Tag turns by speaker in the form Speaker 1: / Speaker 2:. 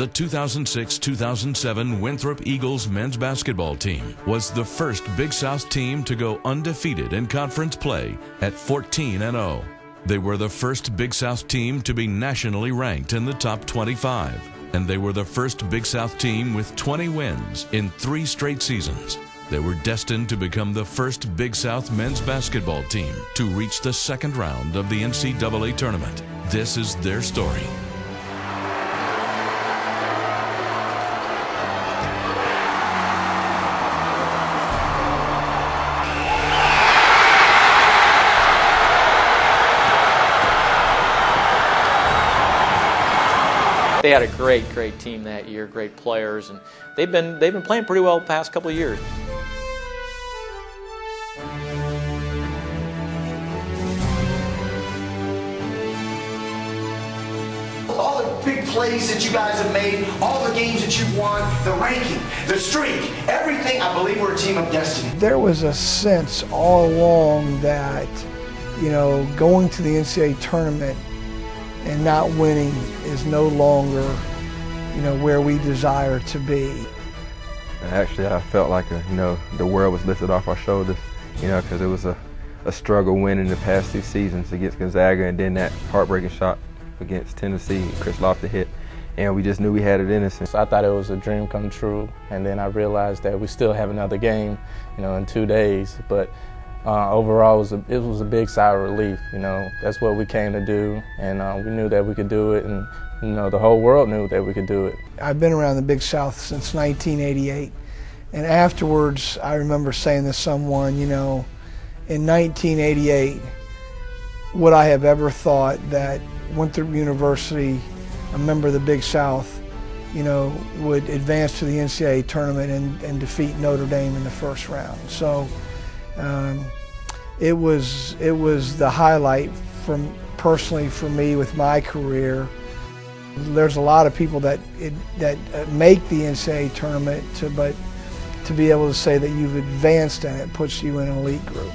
Speaker 1: The 2006-2007 Winthrop Eagles men's basketball team was the first Big South team to go undefeated in conference play at 14 and 0. They were the first Big South team to be nationally ranked in the top 25, and they were the first Big South team with 20 wins in 3 straight seasons. They were destined to become the first Big South men's basketball team to reach the second round of the NCAA tournament. This is their story.
Speaker 2: They had a great, great team that year, great players, and they've been they've been playing pretty well the past couple of years.
Speaker 3: all the big plays that you guys have made, all the games that you've won, the ranking, the streak, everything, I believe we're a team of destiny.
Speaker 4: There was a sense all along that, you know, going to the NCAA tournament and not winning is no longer, you know, where we desire to be.
Speaker 5: Actually, I felt like, a, you know, the world was lifted off our shoulders, you know, because it was a, a struggle winning the past two seasons against Gonzaga and then that heartbreaking shot against Tennessee, Chris Lofton hit, and we just knew we had it in us.
Speaker 6: So I thought it was a dream come true, and then I realized that we still have another game, you know, in two days. But uh, overall, it was, a, it was a big sigh of relief. You know, that's what we came to do, and uh, we knew that we could do it, and you know, the whole world knew that we could do it.
Speaker 4: I've been around the Big South since 1988, and afterwards, I remember saying to someone, you know, in 1988, would I have ever thought that Winthrop University, a member of the Big South, you know, would advance to the NCAA tournament and, and defeat Notre Dame in the first round. So um, it was it was the highlight from personally for me with my career. There's a lot of people that it, that make the NCAA tournament, to, but to be able to say that you've advanced in it puts you in an elite group.